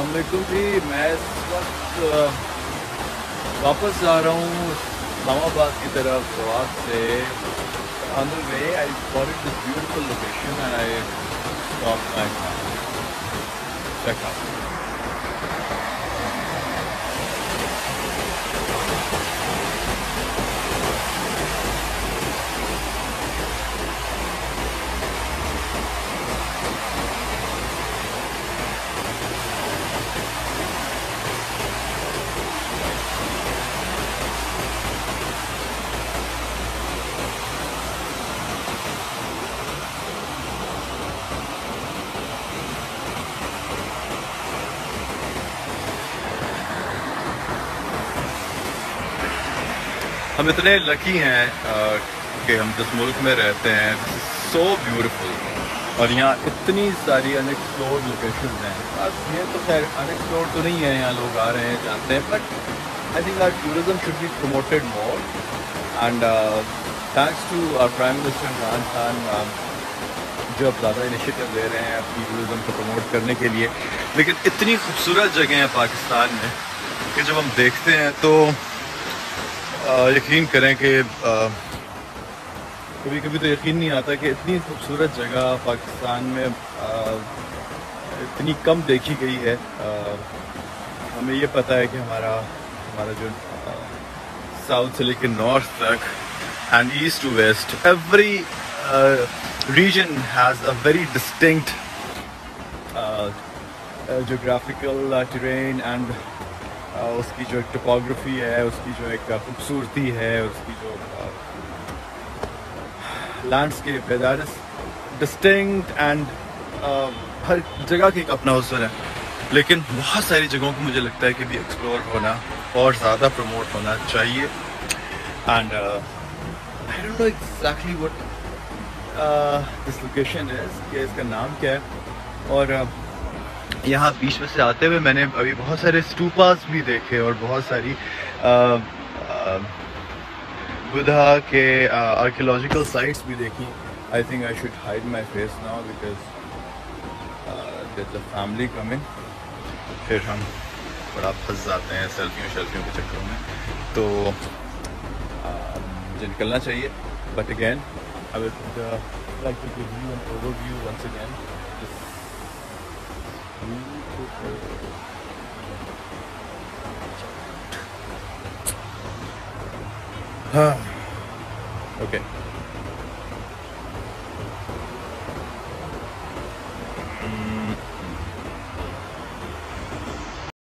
अलकुम जी, मैं इस वक्त वापस जा रहा हूँ इस्लामाबाद की तरफ़ सवाद से। अंदर way I for it beautiful location and I top हम इतने लकी हैं कि हम जिस मुल्क में रहते हैं सो ब्यूटीफुल और यहाँ इतनी सारी अनएक्सप्लोर्ड लोकेशन हैं। बस ये तो खैर अनएक्सप्लोर्ड तो नहीं है, यहाँ लोग आ रहे हैं जानते हैं but I think our tourism should be promoted more and thanks to our prime minister Imran Khan जो अब ज़्यादा इनिशिएटिव ले रहे हैं अपनी टूरिज़्म को प्रमोट करने के लिए। लेकिन इतनी खूबसूरत जगह हैं पाकिस्तान में कि जब हम देखते हैं तो यकीन करें कि कभी कभी तो यकीन नहीं आता कि इतनी खूबसूरत जगह पाकिस्तान में इतनी कम देखी गई है। हमें ये पता है कि हमारा हमारा जो साउथ से लेकर नॉर्थ तक and east to west every region has a very distinct geographical terrain and उसकी जो एक टोपोग्राफी है उसकी जो एक खूबसूरती है उसकी जो लैंडस्केप है दैट इज़ डिस्टिंक्ट एंड हर जगह का एक अपना हुसन है। लेकिन बहुत सारी जगहों को मुझे लगता है कि भी एक्सप्लोर होना और ज़्यादा प्रमोट होना चाहिए। And I don't know exactly what this location is इसका नाम क्या है। और uh, यहाँ बीच में से आते हुए मैंने अभी बहुत सारे स्टूपास भी देखे और बहुत सारी बुधा के आर्कियोलॉजिकल साइट्स भी देखी। I think I should hide my face now because family coming फिर हम बड़ा फंस जाते हैं सेल्फियों शेल्फियों के चक्करों में। तो मुझे निकलना चाहिए। But again I would uh, like to give you an overview once okay.